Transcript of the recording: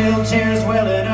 real tears welling